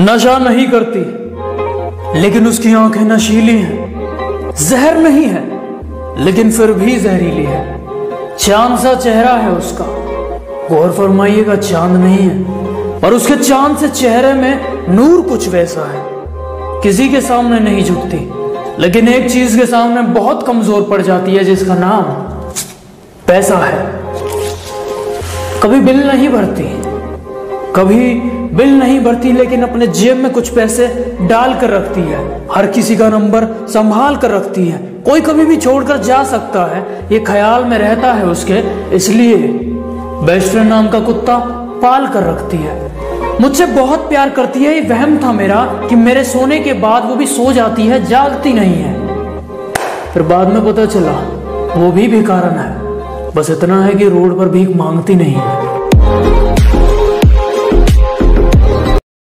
नशा नहीं करती, लेकिन उसकी आँखें नशीली हैं। जहर नहीं है, लेकिन फिर भी जहरीली है। चाँद सा चेहरा है उसका, गौर फरमाइएगा चाँद नहीं है। और उसके चाँद से चेहरे में नूर कुछ वैसा है। किसी के सामने नहीं झुकती, लेकिन एक चीज़ के सामने बहुत कमज़ोर पड़ जाती है, जिसका नाम पैसा है। कभी बिल नहीं भरती, कभी बिल नहीं भरती, लेकिन अपने जेब में कुछ पैसे डाल कर रखती है। हर किसी का नंबर संभाल कर रखती है। कोई कभी भी छोड़कर जा सकता है। ये ख्याल में रहता है उसके, इसलिए बेस्ट फ्रेंड नाम का कुत्ता पाल कर रखती है। मुझसे बहुत प्यार करती है। ये वहम था मेरा कि मेरे सोने के बाद वो भी सो जाती है, जागती नहीं है। फिर बाद में पता चला, वो भी भिकारन है। बस इतना है कि रोड पर भीख मांगती नहीं है।